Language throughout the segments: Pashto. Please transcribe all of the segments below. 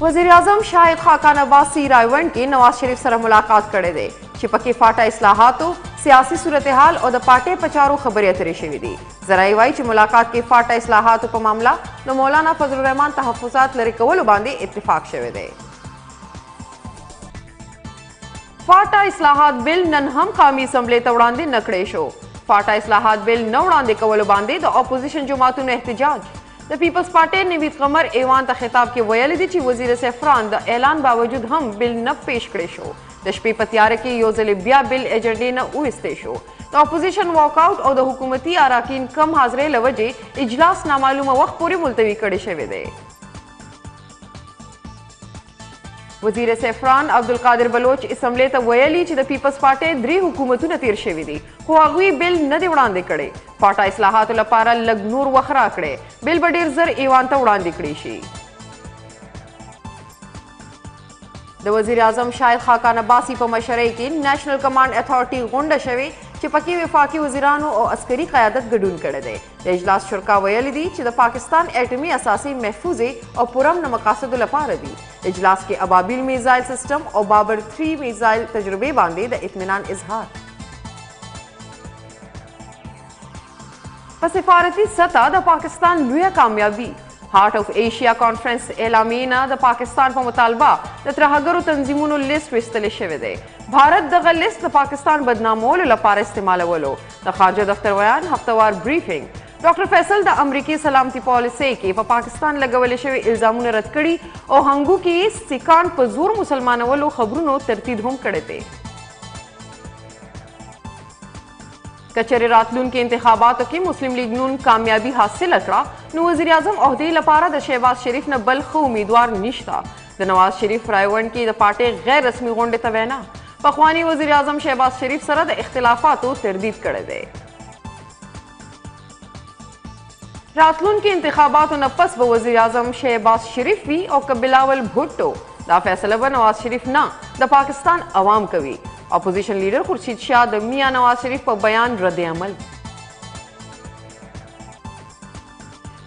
وزیراعظم شاهد خاقان عباسي رایوند کې نواز شریف سره ملاقات کړی دی چې پکې فاټا اصلاحاتو سیاسي صورتحال او د پارټۍ په چارو خبرې اترې شوې دي زرعي وایي چې ملاقات کې فاټا اصلاحاتو په معامله د مولانا فضل الرحمن تحفظات لرې کولو باندې اتفاق شوی دی فاټا اصلاحات بل نن هم قامي اسمبلې ته وړاندې نه کړی شو فاټا اصلاحات بل نه وړاندې کولو باندې د اپوزیشن جماعتونو احتجاج د پیپلز پارټۍ نوید قمر ایوان ته خطاب کې ویلي دي چې وزیر سیفران د اعلان باوجود هم بل نه پیش کړی شو د شپې په تیاره کې یو ځل بیا بل ایجنډې نه وویستی شو د اپوزیشن واک آوټ او د حکومتي اراکین کم حاضرۍ له وجې اجلاس نامعلومه وخت پورې ملتوي کړی شوی دی وزیر سیفران عبدالقادر بلوچ اسمبلی ته ویلي چې د پیپلز پارټۍ درې حکومتونه تیر شوي دي خو هغوی بل نه دی وړاندې کړی پاټا اصلاحاتو لپاره لږ نور وخت راکړی بیل به ډیر زر ایوان ته وړاندې کړی شي د وزیر اعظم شاهد خاقان عباسي په مشرۍ کې نېشنل کمانډ اتھارټي غونډه شوې چې پکې وفاقي وزیرانو او عسکري قیادت ګډون کړی دی د اجلاس شرکا ویل دي چې د پاکستان اټمي اساسي محفوظې او پرم نه مقاصدو لپاره دي اجلاس کې ابابیل میزایل سیستم او بابر 3 میزایل تجربې باندې د اطمینان اظهار په سفارتي سطح د پاکستان لویه کامیابي هارټ اف ایشیا کانفرنس اعلامیې نه د پاکستان په مطالبه د ترهګرو تنظیمونو لیست ویستل شوی دی بھارت دغه لیست د پاکستان بدنامولو لپاره استعمالولو د خارجه دفتر ویان هفتوار بریفنګ ډاکټر فیصل د امریکای سلامتی پالیسۍ کې په پاکستان لګول شوی الزامونه رد کړي او هنګو کې سیکان په زور مسلمانولو خبرونو تردید هم کړی دی که چېرې راتلونکي انتخاباتو کې مسلم لیګ نون کامیابي حاصله کړه نو وزیر اعظم عهدې لپاره د شهباز شریف نه بل ښه امیدوار نشته د نواز شریف رایوند کې د پارټۍ غیر رسمي غونډې ته وینا پخوانی وزیر اعظم شهباز شریف سره د اختلافاتو تردید کړی دی راتلونکي انتخاباتو نه پس به وزیر اعظم شهباز شریف وي او که بلاول بھټو دا فیصله به نواز شریف نه د پاکستان عوام کوي اپوزیشن لیډر خورشید شاه د میا نواز شریف په بیان رد عمل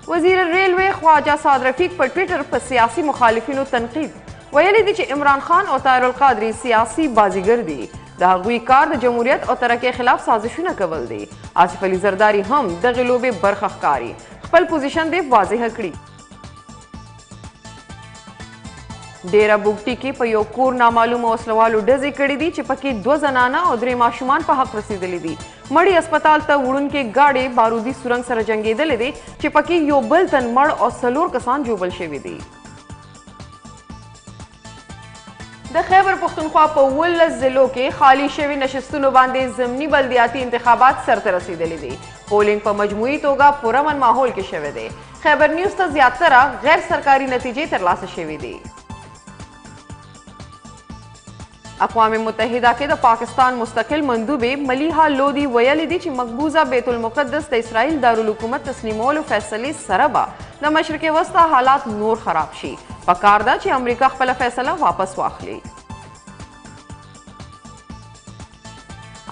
وزیر ریلوی خواجه سعد رفیق په ټویټر په سیاسي مخالفینو تنقید ویلي دي چې عمران خان او طاهر القادري سیاسي بازیګر دي د هغوی کار د جمهوریت او ترکیې خلاف سازشونه کول دي آصف علي زرداري هم دغې لوبې برخه ښکاري خپل پوزیشن دې واضح کړي ډیره بوګټي کې په یو کور نامعلومو وسلوالو ډزې کړې دي چې پکې دوه زنانه او درې ماشومان په حق رسېدلي دي مړی هسپتال ته وړونکې ګاډې بارودي سورنګ سره جنګېدلې دي چې پکې یو بل تن مړ او څلور کسان ژوبل شوي دي د خیبر پښتونخوا په اوولس ضلعو کې خالي شوي نشستونو باندې ضمني بلدیاتي انتخابات سرته رسیدلي دي پولینګ په مجموعي توګه پرامن ماحول کې شوی دی خیبر نیوز ته زیاتره غیر سرکاري نتیجې ترلاسه شوې دي اقوام متحده کې د پاکستان مستقل مندوبې ملیحه لودي ویلي دي چې مقبوضه بیت المقدس د اسرائیل دارالحکومت تسلیمولو فیصلې سره به د مشرق وسطا حالات نور خراب شي په کار ده چې امریکا خپل فیصله واپس واخلي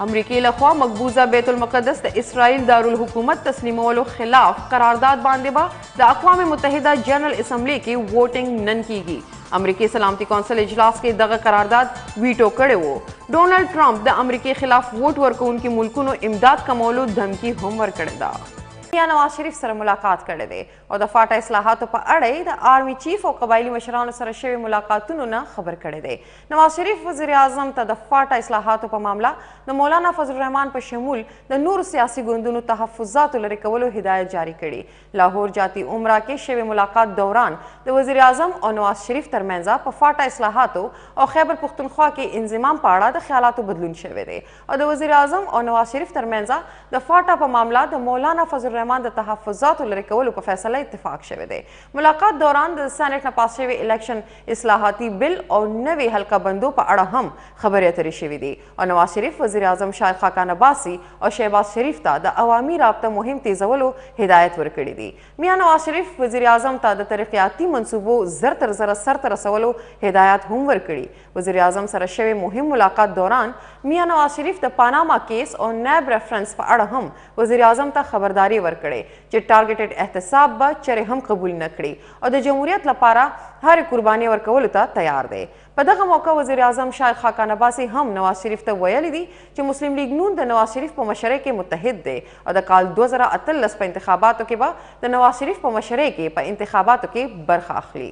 امریکې لخوا مقبوضه بیت المقدس د اسرائیل دارالحکومت تسلیمولو خلاف قرارداد باندې به با د اقوام متحده جنرال اسمبلی کې ووټینګ نن کیږي امریکې سلامتی کونسل اجلاس کې دغه قرارداد ویټو کړی وو ډونلډ ټرمپ د امریکې خلاف ووټ ورکوونکو ملکونو امداد کمولو دھمکی هم ورکړی ده یا نواز شریف سره ملاقات کړی دی او د فاټا اصلاحاتو په اړه د آرمي چیف او قبایلی مشرانو سره شوی ملاقاتونو نه خبر کړی دی نواز شریف وزیراعظم ته د فاټا اصلاحاتو په معامله د مولانا فضل الرحمن په شمول د نورو سیاسي ګوندونو تحفظاتو لرې کولو هدایت جاري کړي. لاهور جاتي عمره کې شوې ملاقات دوران د وزیراعظم او نواز شریف ترمنځ په فاټا اصلاحاتو او خیبر پښتونخوا کې انضمام په اړه د خیالاتو بدلون شوی دی او د وزیراعظم او نواز شریف ترمنځ د فاټا په معامله د مولانا فضل الرحمن د تحفظاتو لرې کولو په فیصله اتفاق شوی دی. ملاقات دوران د سېنېټ نه پاس شوې الیکشن اصلاحاتي بل او نوې حلقه بندو په اړه هم خبرې اترې شوې دي او نواز شریف وزیراعظم شاهد خاقان عباسي او شهباز شریف ته د عوامي رابطه مهم تیزولو هدایت ورکړي دي میا نواز شریف وزیراعظم ته د ترقیاتي منصوبو زر تر زره سرته رسولو هدایات هم ورکړي وزیراعظم سره شوی مهم ملاقات دوران میا نواز شریف د پاناما کیس او نیب ریفرنس په اړه هم وزیراعظم ته خبرداری ورکړی چې ټارګټډ احتساب به چرې هم قبول نه کړي او د جمهوریت لپاره هرې قربانۍ ورکولو ته تیار دی. په دغه موقع وزیراعظم شیخ خاقان عباسي هم نواز شریف ته ویلي دي چې مسلم لیګ نون د نواز شریف په مشرۍ کې متحد دی او د کال دوه زره اتلس په انتخاباتو کې به د نواز شریف په مشرۍ کې په انتخاباتو کې برخه اخلي.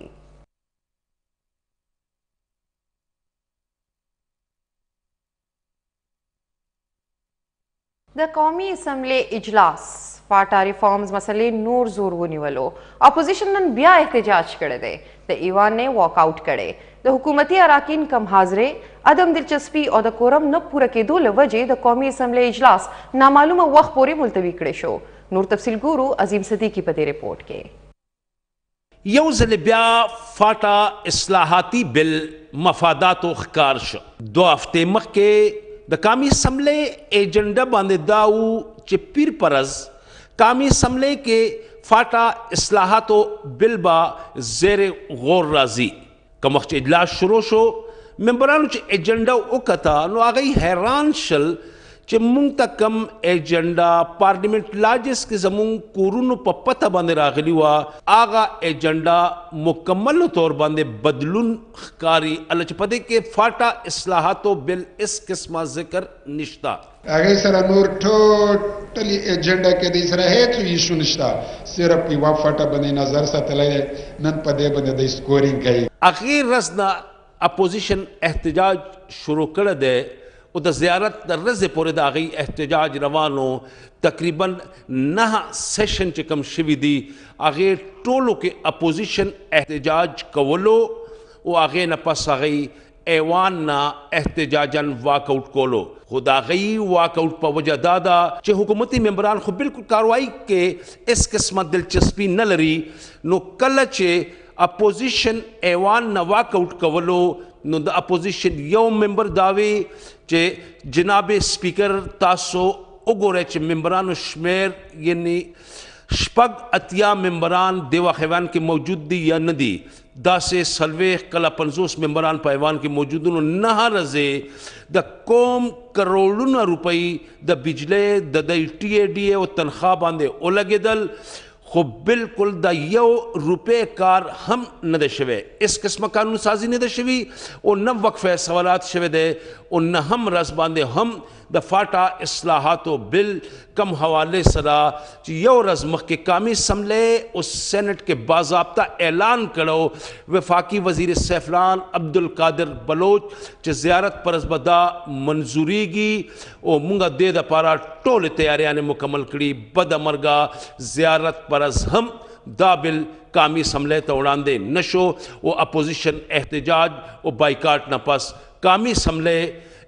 د قومي اسمبلې اجلاس پاټا ریفارمز مسلې نور زور ونیولو اپوزیشن نن بیا احتجاج کړی دی د ایوان نه واک آوټ کړی د حکومتي اراکین کم حاضرې عدم دلچسپي او د کورم نه پوره کېدو له وجې د قومي اسمبلې اجلاس نامعلومه وخت پورې ملتوي کړی شو نور تفصیل ګورو عظیم صدیقي په دې رپورټ کې یو ځل بیا فاټا اصلاحاتي بل مفاداتو ښکار شو. دوه هفتې مخکې د قامي اسمبلۍ ایجنډه باندې دا وو چې پیر پر ورځ قامي اسمبلۍ کې فاټا اصلاحاتو بل به زیر غور راځي. کوم وخت چې اجلاس شروع شو ممبرانو چې ایجنډا وکته نو هغه حیران شل چې مونږ ته کم ایجنډا پارلیمنت لاجس کې زمونږ کورونو په پته باندې راغلی و هغه ایجنډا مکمل تور باندې بدلون ښکاری ال چې پدې کې فاټا اصلاحاتو بل اس قسمه ذکر نشتا هغه سره نور ټول ټلی ایجنډا کې د سره هیڅ ایشو نشته صرف په وا فټه باندې نظر ساتلای نن په دې باندې د سکورینګ کوي اخیر رس د اپوزیشن احتجاج شروع کړ دی او د زیارت د رزې پورې د هغې احتجاج روانو تقریبا نه سیشن چې کم شوي دي هغې ټولو کې اپوزیشن احتجاج کولو او هغې نه پس هغې ایوان نه احتجاجاً واک آوټ کولو خو د هغوي واک آوټ په وجه دا ده چې حکومتي ممبران خو بلکل کاروائی کې هیڅ قسمه دلچسپي نه لري نو کله چې اپوزیشن ایوان نه واک آوټ کولو نو د اپوزیشن یو ممبر دا وې چې جناب سپیکر تاسو وګورئ چې ممبرانو شمیر یعنی شپږ اتیا ممبران دیوه خیوان کې موجود دي یا نه دي داسې څلوېښت کله پنځوس ممبران په ایوان کې موجود نو نه رزې د کوم کروڑونه روپۍ د بجلی د د ټي ای ډي او تنخوا باندې ولګېدل خو بالکل د یو روپې کار هم نه دی شوی اس قسمه قانون سازی نه ده شوی او نه وقفه سوالات شوی دی او نه هم رس باندې هم د فاټا اصلاحاتو بل کم حوالې سره چې یو ورځ مخکې قامي اسمبلۍ او سېنېټ کې باضابطه اعلان کړو وفاقي وزیر سیفلان عبدالقادر بلوچ چې زیارت پر به دا منظورېږي او موږ دې دپاره ټولې تیاریانې مکمل کړي بدمرګه زیارت پر هم دا بل قامي اسمبلۍ ته وړاندې نشو او اپوزیشن احتجاج او بایکاټ نه پس قامي اسمبلۍ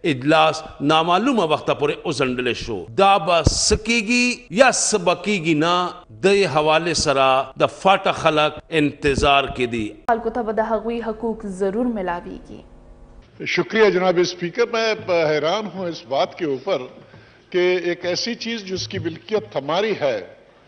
اجلاس نامعلومه وخته پورې وځنډل شو، دا به څه کېږي یا څه به کېږي نه، دې حوالې سره د فاټا خلک انتظار کې دي. خلکو ته به د هغوی حقوق ضرور ملاوېږي. شکریہ جناب اسپیکر میں حیران ہوں اس بات کے اوپر کہ ایک ایسی چیز جس کی ملکیت ہماری ہے۔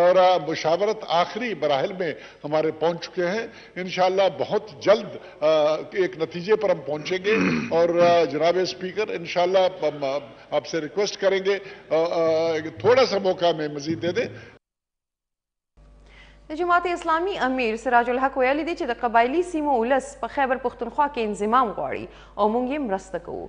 اور مشاورت آخری مراحل میں ہمارے پہنچ چکے ہیں انشاءاللہ بہت جلد ایک نتیجے پر ہم پہنچیں گے اور جناب اسپیکر انشاءاللہ ہم آپ سے ریکویسٹ کریں گے تھوڑا سا موقع میں مزید دے دیں د جماعت اسلامي امیر سراج الحق ویلي دي چې د قبایلي سیمو ولس په خیبر پښتونخوا کې انضمام غواړي او موږ یې مرسته کوو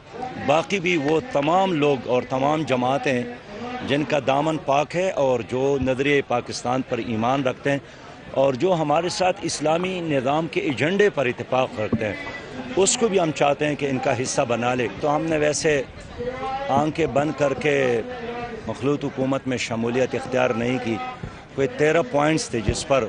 باقی بھی وہ تمام لوگ اور تمام جماعتیں جن کا دامن پاک ہے اور جو نظریہ پاکستان پر ایمان رکھتے ہیں اور جو ہمارے ساتھ اسلامی نظام کے ایجنڈے پر اتفاق رکھتے ہیں اس کو بھی ہم چاہتے ہیں کہ ان کا حصہ بنا لے تو ہم نے ویسے آنکھیں بند کر کے मखलूत हुकूमत में शमूलियत इख्तियार नहीं की کوئی 13 پوائنٹس تھے جس پر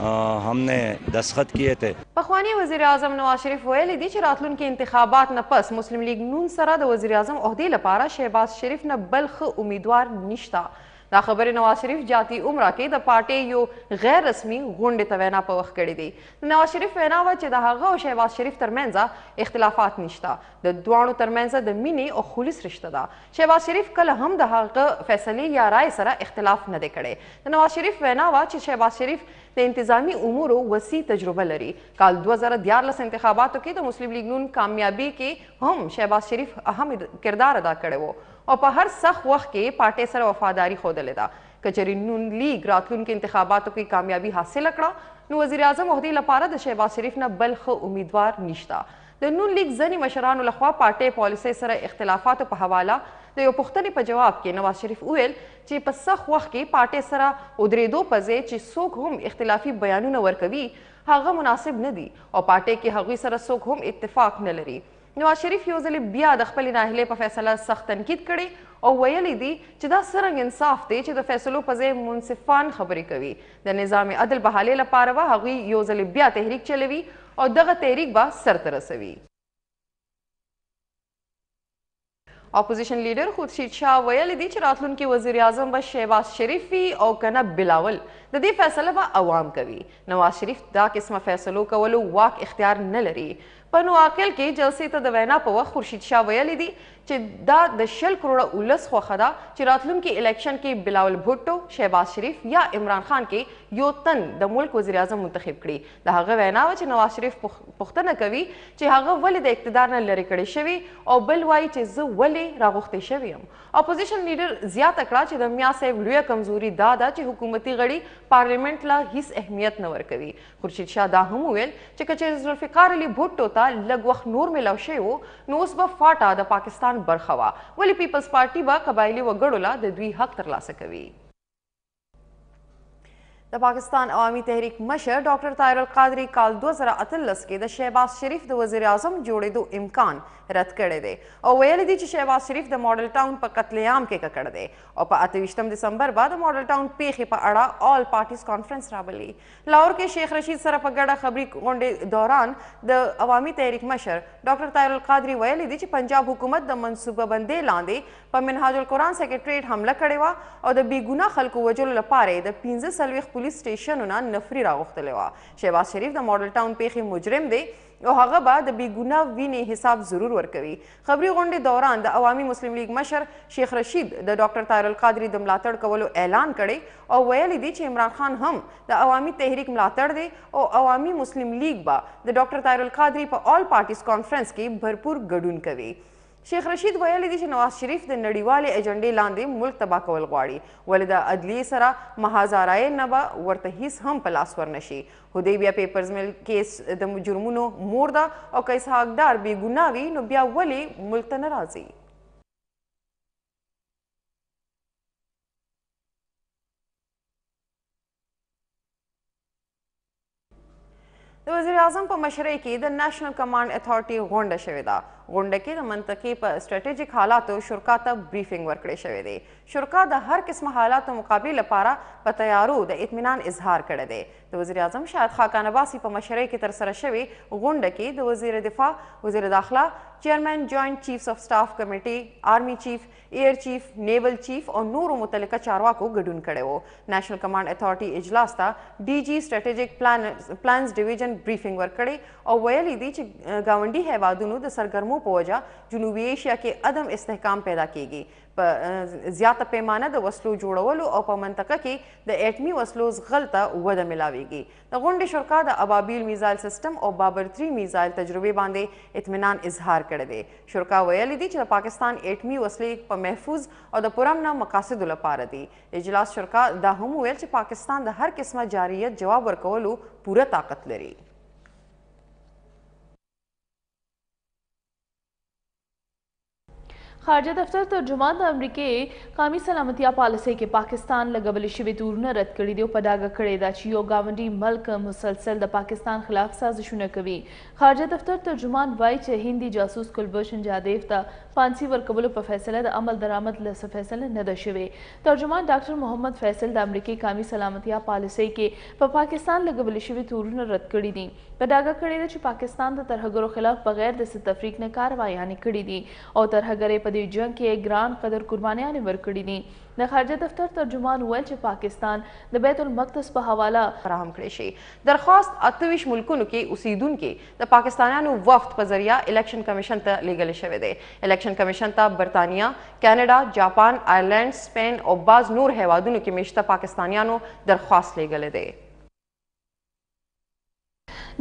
هم نه دستخط کیه ته پخوانی وزیر اعظم نواز شریف ویلي دي چې راتلونکي انتخابات نه پس مسلم لیګ نون سره د وزیر اعظم عهدې لپاره شهباز شریف نه بل ښه امیدوار نشته دا خبرې نواز شریف جاتی عمره کې د پارټۍ یو غیر رسمي غونډې ته وینا په وخت کړې دي د نواز شریف وینا وه چې د هغه او شهباز شریف ترمنځ اختلافات نشته د دواړو ترمنځ د مینې او خلوص رشته ده شهباز شریف کله هم د هغه فیصلې یا رایې سره اختلاف نه دی کړی. د نواز شریف وینا وه چې شهباز شریف د انتظامي امورو وسیع تجربه لري. کال دوه زره دیارلس انتخاباتو کې د مسلم لیګ نون کامیابي کې هم شهباز شریف اهم کردار ادا کړی و او په هر سخت وخت کې یې پارټۍ سره وفاداري ښودلې ده. که چېرې نون لیګ راتلونکو انتخاباتو کې کامیابي حاصله کړه، نو وزیراعظم عهدې لپاره د شهباز شریف نه بل ښه امیدوار نشته. د نون لیګ ځني مشرانو له خوا پارټۍ پالیسۍ سره اختلافاتو په حواله د یو پوښتنې په جواب کې نواز شریف وویل چې په سخت وخت کې پارټۍ سره ودریدو په ځای چې څوک هم اختلافي بیانونه ورکوي هغه مناسب نه دي او پارټۍ کې هغوی سره څوک هم اتفاق نه لري نواز شریف یو ځلې بیا د خپلې ناهیلۍ په فیصله سخت تنقید کړی او ویلي دي چې دا څرنګ انصاف دی چې د فیصلو په ځای منصفان خبرې کوي د نظام عدل بحالۍ لپاره به هغوی یو ځلې بیا تحریک چلوي او دغه تحریک به سر ته رسوي. اپوزیشن لیډر خورشید شاه ویلي دي چې راتلونکی وزیراعظم به شهباز شریف وي او که نه بلاول، د دې فیصله به عوام کوي. نواز شریف دا قسمه فیصلو کولو واک اختیار نه لري. په نو عاقل کې جلسې ته د وینا په وخت خورشید شاه ویلي دي چې دا د شل کروړه ولس خوښه ده چې راتلونکي الیکشن کې بلاول بھټو، شهباز شریف یا عمران خان کې یو تن د ملک وزیراعظم منتخب کړي. د هغه وینا وه چې نواز شریف پوښتنه کوي چې هغه ولې د اقتدار نه لرې کړی شوی او بل وایي چې زه ولې راغوښتی شوی یم. اپوزیشن لیډر زیاته کړه چې د میا صیب لویه کمزوري دا ده چې حکومتي غړي پارلیمنټ له هیڅ اهمیت نه ورکوي. خورشید شاه دا هم وویل چې که چېرې ذوالفقار علي بوټو ته لږ وخت نور میلاو شوی و نو اوس به فاټا د پاکستان برخه وه ولې پیپلز پارټي به قبایلي وګړو له د دوی حق ترلاسه کوي د پاکستان عوامي تحریک مشر ډاکټر طاهر القادري کال 2018 کې د شهباز شریف د وزیر اعظم جوړېدو امکان رد کړی دی او ویل دي چې شهباز شریف د ماډل ټاون په قتل عام کې ککړ دی او په 28 دسمبر بعد ماډل ټاون پیښې په اړه آل پارټیز کانفرنس رابلی لاهور کې شیخ رشید سره په ګډه خبري غونډې دوران د عوامي تحریک مشر ډاکټر طاهر القادري ویلي دي چې پنجاب حکومت د منصوبه بندۍ لاندې په منهاج القرآن سیکرټریټ حمله کړې وه او د بیګونه خلکو وجلو لپاره یې د پنځه څلوېښت پولیس سټیشنو نه نفري راغوښتلې وه شهباز شریف د ماډل ټاون پیښې مجرم دی او هغه به د بیګونه وینې حساب ضرور ورکوي خبري غونډې دوران د عوامي مسلم لیګ مشر شیخ رشید د ډاکټر طاهر القادري د ملاتړ کولو اعلان کړی او ویلي دي چې عمران خان هم د عوامي تحریک ملاتړ دی او عوامي مسلم لیګ به د ډاکټر طاهر القادري په آل پارټیز کانفرنس کې بھرپور ګډون کوي شیخ رشید ویلي دي چې نواز شریف د نړیوالې ایجنډې لاندې ملک تباه کول غواړي ولې د عدلیې سره محاذ آرایې نه به ورته هیڅ هم په لاس ورنشي هدیبیه پیپرز مل کیس د مجرمونو مور ده او که اسحاق ډار بې ګناه وي نو بیا ولې ملک ته نه راځي د وزیر اعظم په مشرۍ کې د نېشنل کمانډ اتھارټي غونډه شوې ده غونډه کې د منطقې په سټریټیجیک حالاتو شرکا ته بریفنګ ورکړی شوی دی شرکا د هر قسمه حالاتو مقابلې لپاره په تیارو د اطمینان اظهار کړی دی د وزیراعظم شاهد خاقان عباسي په مشرۍ کې ترسره شوې غونډه کې د وزیر دفاع وزیر داخله چیئرمین جوائنټ چیفز اف سټاف کمیټې آرمي چیف ایئر چیف نیول چیف او نورو متعلقه چارواکو ګډون کړی و نېشنل کمانډ اتھارټي اجلاس ته ډي جي سټریټیجک پلانز ډیویژن بریفنګ ورکړی او ویلي دي چې ګاونډي هیوادونو د سرګرمو په وجه جنوبي ایشیا کې عدم استحکام پیدا کیږي په زیاته پیمانه د وسلو جوړولو او په منطقه کې د اټمي وسلو زغل ته وده ملاویږي د غونډې شرکا د ابابیل میزایل سیستم او بابر 3 میزایل تجربه باندې اطمینان اظهار کړی دی شرکا ویلي دي چې د پاکستان اټمي وسلې په محفوظ او د پرامن مقاصدو لپاره دي اجلاس شرکا دا هم ویل چې پاکستان د هر قسمه جاریت جواب ورکولو پوره طاقت لري خارجه دفتر ترجمان د امریکې قامي سلامتیا پالیسۍ کې پاکستان لګول شوي تورونه رد کړي دي او په ډاګه کړې ده چې یو گاونډي ملک مسلسل د پاکستان خلاف سازشونه کوي خارجه دفتر ترجمان وایي چې هندي جاسوس کلبوشن جادیف ته پانسي ورکولو په فیصله د عمل درآمد له څه فیصله نه ده شوې ترجمان ډاکټر محمد فیصل د امریکې قامي سلامتیا پالیسۍ کې په پاکستان لګول شوي تورونه رد کړي دي په ډاګه کړې ده چې پاکستان د ترهګرو خلاف بغیر د څه تفریق نه کاروایانې کړې دي او ترهګرې په دې جنګ کې یې ګران قدر قربانیانې ورکړې دي. د خارجه دفتر ترجمان وویل چې پاکستان د بیت المقدس په حواله. فراهم کړې شي. درخواست اته ویشت ملکونو کې اوسیدونکي د پاکستانیانو وفد په ذریعه الیکشن کمیشن ته لیږل شوی دی. الیکشن کمیشن ته برتانیا، کاناډا، جاپان، آیرلنډ، سپین او بعض نور هیوادونو کې میشته پاکستانیانو درخواست لیږلی دی.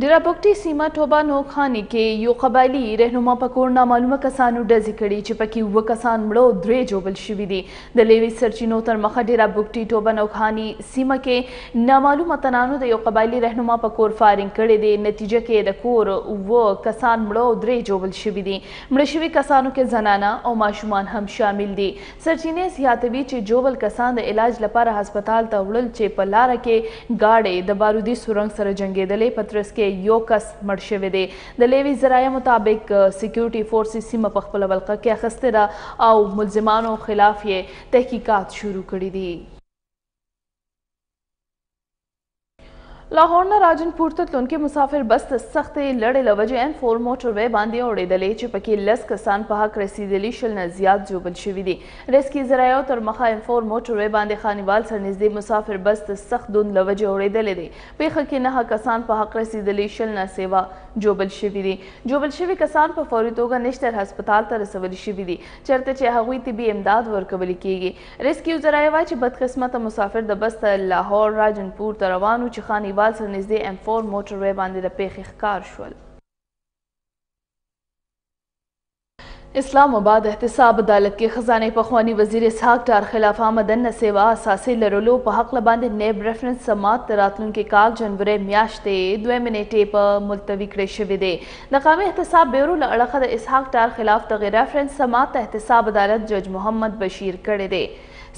ډیرابګټي سیمه ټوبه نو خاني کې یو قبایلي رهنما په کور نامعلومه کسانو ډزې کړي چې پکې اووه کسان مړه او درې ژوبل شوي دي د لیوي سرچینو تر مخه ډیرابګټي ټوبه نو خاني سیمه کې نامعلومه تنانو د یو قبایلي رهنما په کور فایرنګ کړی دی نتیجه کې د کور اووه کسان مړه او درې ژوبل شوي دي مړه شوي کسانو کې زنانه او ماشومان هم شامل دي سرچینې زیاتوي چې ژوبل کسان د علاج لپاره هسپتال ته وړل چې په لاره کې ګاډی د بارودي سورنګ سره جنګېدلی، په ترڅ کې یو کس مړ شوی دی. د لیوي ذرایع مطابق سیکیورټي فورسز سیمه په خپله ولقه کې اخیستې ده او ملزمانو خلاف یې تحقیقات شروع کړي دي. لاهور نه راجن پورته تلونکې مسافر بس ته سختې لړې له وجې ایم فور موټروی باندې اوړېدلې چې پکې لس کسان په حق رسیدلي شل نه زیات ژوبل شوي دي رسکي ذرایعو تر مخه ایم فور موټروی باندې خانیوال سره نږدې مسافر بس د سخت دوند له وجې اوړېدلې دی پېښه کې نه کسان په حق رسیدلي شل نه سیوا ژوبل شوي دي ژوبل شوي کسان په فوري توګه نشتر هسپتال ته رسول شوي دي چرته چې هغوی طبي امداد ورکول کیږي ریسکیو ذرایع وایي چې بدقسمته مسافر د بس ته لاهور راجن پور ته روان و چې خان ایوال سره نږدې ایم فور موټر وی باندې له پېښې ښکار شول. اسلام اباد احتساب عدالت کې خزانې پخوانی وزیر اسحاق ډار خلاف آمدن نه سیوا اساسې لرلو په حق لباندې نیب ریفرنس سماعت د راتلونکې کال جنورۍ میاشتې دویمې نیټې په ملتوي کړې شوې دي د قامي احتساب بیورو له اړخه د اسحاق ډار خلاف دغې ریفرنس سماعت ته احتساب عدالت جج محمد بشیر کړی دی.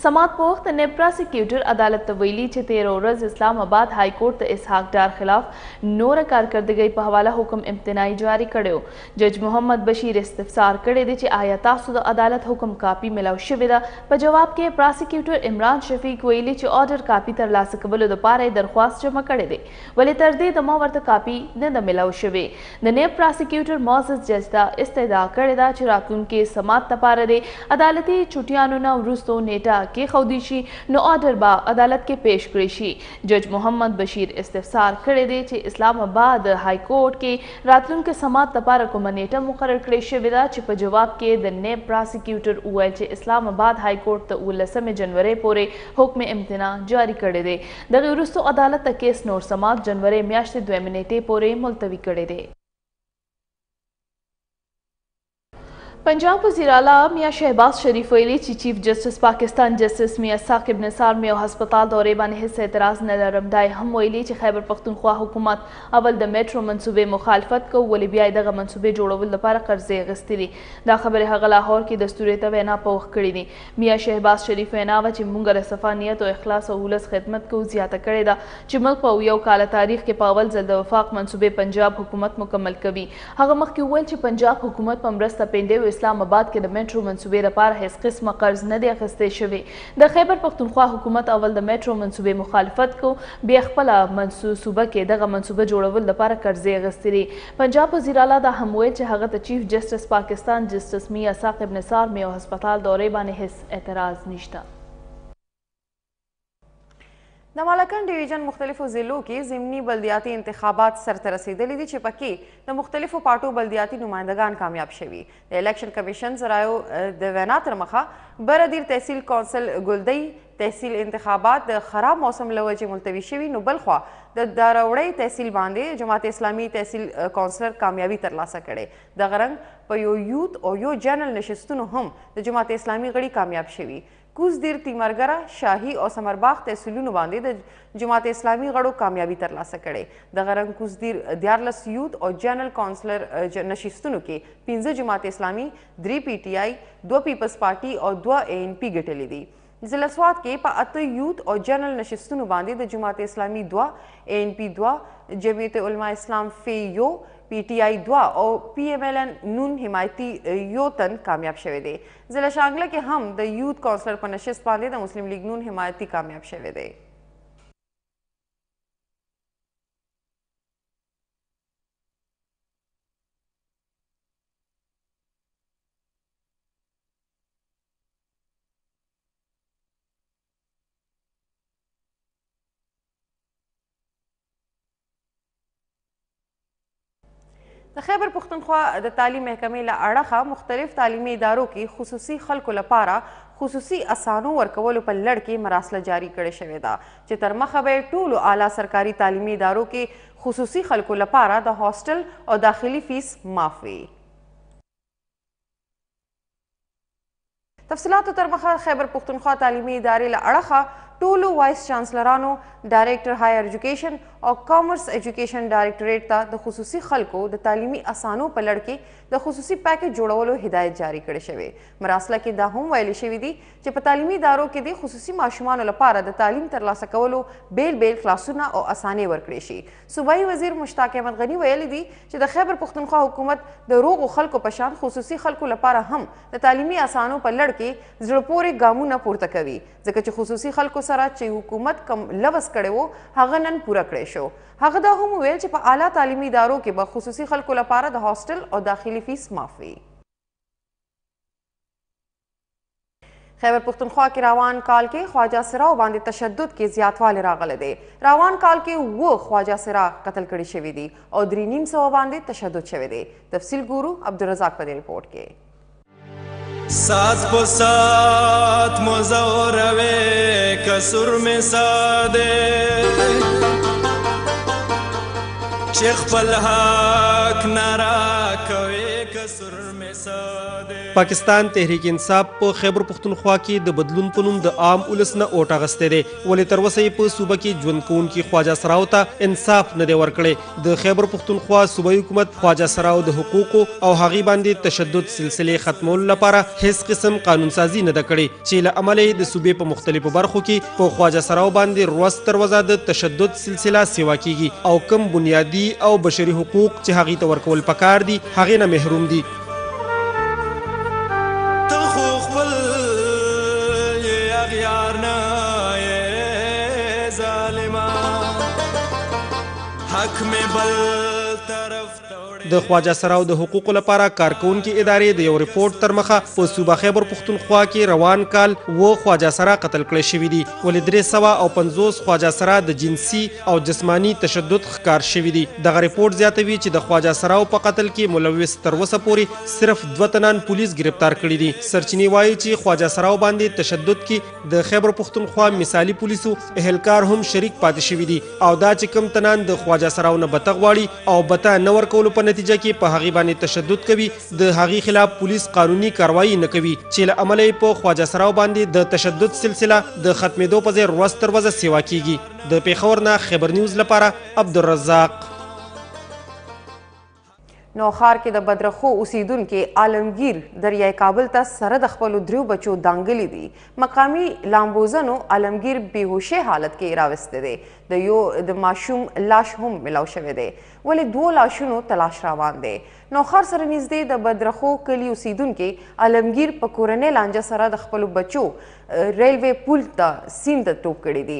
سماعت په وخت نیب پراسیکیوټر عدالت ته ویلي چې تیره ورځ اسلام اباد های کورټ د اسحاق ډار خلاف نوره کارکردګۍ په حواله حکم امتناعي جاري کړی ؤ. جج محمد بشیر استفسار کړی دی چې آیا تاسو د عدالت حکم کاپي ملاو شوې ده؟ په جواب کې یې پراسیکیوټر عمران شفیق ویلي چې آرډر کاپي ترلاسه کولو لپاره یې درخواست جمع کړی دی. ولې تر دې دمه ورته کاپي نه ده ملاو شوې. د نېب پراسیکیوټر معزز جج ته استدعا کړې ده چې راتلونکې سماعت لپاره دې عدالتي چوټیانو نه وروسته نېټه کېښودی شي نو آرډر به عدالت کې پېش کړې شي. جج محمد بشیر استفسار کړې دې چې اسلام اباد های کورټ کې راتلونکې سماعت لپاره کومه نېټه مقرر کړې شوې ده چې په جواب کې د نېب پراسیکیوټر وویل چې اسلام اباد های کورټ د اوولسمې جنورۍ پورې حکم امتناع جاري کړی دی. دغې وروسته عدالت د کېس نور سماعت جنورۍ میاشتې دویمې نېټې پورې ملتوي کړی دی. پنجاب وزیراعلی میا شهباز شریف ویلي چې چیف جسټس پاکستان جسټس میا ثاقب نثار مې او هسپتال دورې باندې هیڅ اعتراض نه لرم دا یې هم ویلي چې خیبر پښتونخوا حکومت اول د میټرو منصوبې مخالفت کو ولې بیا یې دغه منصوبې جوړولو لپاره قرضې اخیستې دي دا خبرې هغه لاهور کې دستورې ته وینا په وخت کړې دي میا شهباز شریف وینا وه چې مونږ له صفا نیت او اخلاص او ولس خدمت کوو زیاته کړې ده چې ملک په اویاو کاله تاریخ کې په اول ځل د وفاق منصوبې پنجاب حکومت مکمل کوي هغه مخکې وویل چې پنجاب حکومت په مرسته پنډۍ او اسلام اباد کې د میټرو منصوبې لپاره هیڅ قسمه قرض نه دی اخیستې شوې د خیبر پښتونخوا حکومت اول د میټرو منصوبې مخالفت کو بیا خپله صوبه کې دغه منصوبه جوړول لپاره قرضې اخیستلې پنجاب وزیراعلی دا هم وویل چې هغه ته چیف جسټس پاکستان جسټس میا ثاقب نثار میو هسپتال دورې باندې هیڅ اعتراض نشته. د مالاکنډ ډیویژن مختلفو ضلعو کې ضمني بلدیاتي انتخابات سرته رسېدلي دي چې پکې د مختلفو پارټو بلدیاتي نمایندګان کامیاب شوي. د الیکشن کمیشن ذرایعو د وینا تر مخه بره دیر تحصیل کونسل ګلدۍ تحصیل انتخابات د خراب موسم له وجې ملتوي شوي نو بلخوا د داروړۍ تحصیل باندې جماعت اسلامي تحصیل کونسلر کامیابي ترلاسه کړې دغه رنګ په یو یوت او یو جنرال نشستونو هم د جماعت اسلامي غړي کامیاب شوي کوز دیر تیمرګره، شاهي او ثمرباغ تحصیلونو باندې د جماعت اسلامي غړو کامیابي ترلاسه کړې. دغه رنګ کوز دیر دیارلس یوت او جنرال کونسلر نشستونو کې پنځه جماعت اسلامي، درې پي ټي آی، دوه پیپلز پارټي او دوه اې این پي ګټلې دي. ضلع سوات کې په اته یوت او جنرال نشستونو باندې د جماعت اسلامي دوه، اې این پي دوه، جمعیت علماء اسلام فې یو، پي ټي آی دوه او پي ایم ایل ان نون حمایتي یو تن کامیاب شوی دی. ضلع شانګله کې هم د یوت کونسلر په نشست باندې د مسلم لیګ نون حمایتي کامیاب شوی دی. د خیبر پښتونخوا د تعلیم محکمې له اړخه مختلف تعلیمي ادارو کې خصوصي خلکو لپاره خصوصي اسانو ورکولو په لړ کې مراسله جاری کړې شوې ده چې تر مخه به ټولو اعلی سرکاري تعلیمي ادارو کې خصوصي خلکو لپاره د هاستل او داخلي فیس معاف وي تفصیلاتو تر مخه خیبر پښتونخوا تعلیمي ادارې له اړخه ټولو وایس چانسلرانو ډایریکټر های ایجوکیشن او کامرس ایجوکیشن ډایریکټوریټ ته د خصوصي خلکو د تعلیمي اسانو په لړ کې د خصوصي پیکج جوړولو هدایت جاری کړی شوی مراسله کې دا هم ویل شوی دی چې په تعلیمي ادارو کې د خصوصي ماشومانو لپاره د تعلیم ترلاسه کولو بیل بیل کلاسونه او اسانې ورکړې شي صوبايي وزیر مشتاق احمد غني ویلي دي چې د خیبر پښتونخوا حکومت د روغو خلکو په شان خصوصي خلکو لپاره هم د تعلیمي اسانو په لړ کې زړه پورې ګامونه پورته کوي ځکه چې خصوصي خلکو سره چې حکومت کم لوس کړی وو هغه نن پوره کړی شو هغه دا هم ویل چې په اعلی تعلیمي ادارو کې به خصوصي خلکو لپاره د هاسټل او داخلي فیس معاف وي خیبر پښتونخوا کې روان کال کې خواجه سراو باندې تشدد کې زیاتوالی راغلی دی روان کال کې و خواجه سرا قتل کړي شوی دی او درې نیم سو باندې تشدد شوی دی تفصیل ګورو عبدالرزاق په دې رپورټ کې ساز په سات مزوروي کسر می ساده چې خپل حق نارا پاکستان تحریک انصاف په خیبر پښتونخوا کې د بدلون په نوم د عام ولس نه اوټ اغستې دی ولې تر اوسه یې په صوبه کې ژوند کوونکي خواجه سراو ته انصاف نه دی ورکړی د خیبر پښتونخوا صوبایي حکومت خواجه سراو د حقوقو او هغې باندې تشدد سلسلې ختمولو لپاره هیڅ قسم قانونسازي نه ده کړې چې له امله یې د صوبې په مختلفو برخو کې په خواجه سراو باندې ورځ تر ورځه د تشدد سلسله سیوا کیږي او کم بنیادي او بشري حقوق چې هغه ته ورکول پکار دي هغه نه محروم دي حق میں بل د خواجه سراو د حقوقو لپاره کارکونکي ادارې د یو رپورټ تر مخه په صوبه خیبر پښتونخوا کې روان کال و خواجه سرا قتل کړی شوی دی ولې درې سوه او پنځوس خواجه سرا د جنسي او جسماني تشدد ښکار شوی دی دغه رپورټ زیاتوي چې د خواجه سراو په قتل کې ملوث تر وسه پورې صرف دوه تنان پولیس ګرفتار کړي دي سرچینې وایي چې خواجه سراو باندې تشدد کې د خیبر پښتونخوا مثالي پولیسو اهلکار هم شریک پاتې شوي دي او دا چې کم تنان د خواجه سراو نه بته غواړي او بته نه ورکولو په نتیجه کې په هغې باندې تشدد کوي د هغې خلاف پولیس قانوني کاروایی نه کوي چې له امله یې په خواجه سراو باندې د تشدد سلسله د ختمېدو په ځای ورځ تر ورځه سیوا کیږي د پېښور نه خیبر نیوز لپاره عبدالرزاق نو ښار کې د بدرخو اوسیدونکي عالمګیر دریای کابل ته سره د خپلو دریو بچو دانګلي دي مقامي لامبوزنو عالمګیر بیهوشې حالت کې راوستی دی د یو د ماشوم لاش هم ملاو شوی دی ولې دوو لاشونو تلاش روان دی نو ښار سره نږدې د بدرخو کلي اوسیدونکي عالمګیر په کورنۍ لانجه سره د خپلو بچو ریلوې پول ته سیند ته ټوپ کړی دی